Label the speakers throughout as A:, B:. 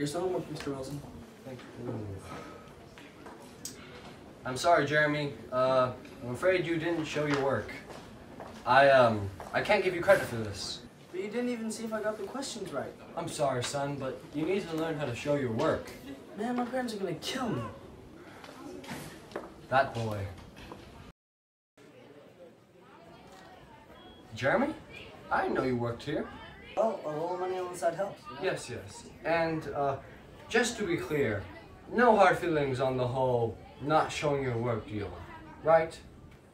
A: The homework, Mr. Wilson.
B: Thank you. I'm sorry, Jeremy. Uh, I'm afraid you didn't show your work. I, um, I can't give you credit for this.
A: But you didn't even see if I got the questions right.
B: I'm sorry, son, but you need to learn how to show your work.
A: Man, my parents are gonna kill me.
B: That boy. Jeremy? I didn't know you worked here.
A: Well, a little money on the side helps.
B: Yes, yes. And, uh, just to be clear, no hard feelings on the whole not showing your work deal, right?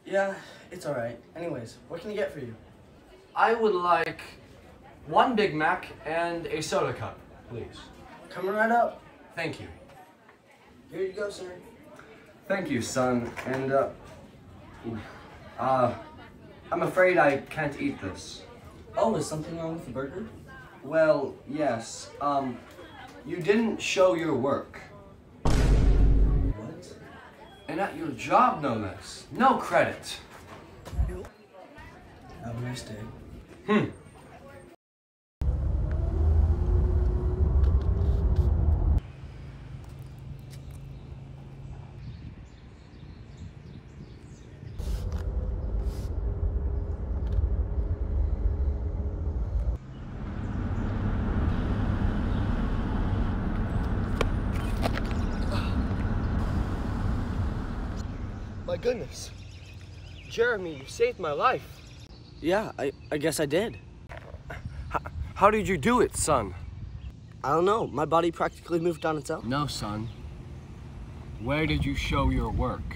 A: Yeah, it's alright. Anyways, what can I get for you?
B: I would like one Big Mac and a soda cup, please.
A: Coming right up.
B: Thank you.
A: Here you go, sir.
B: Thank you, son. And, uh, uh, I'm afraid I can't eat this.
A: Oh, is something wrong with the burger?
B: Well, yes. Um, you didn't show your work.
A: What?
B: And at your job, no less. No credit.
A: Have a nice day.
B: Hmm. My goodness. Jeremy, you saved my life.
A: Yeah, I, I guess I did.
B: How did you do it, son?
A: I don't know. My body practically moved on its own.
B: No, son. Where did you show your work?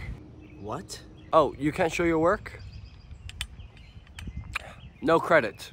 A: What?
B: Oh, you can't show your work? No credit.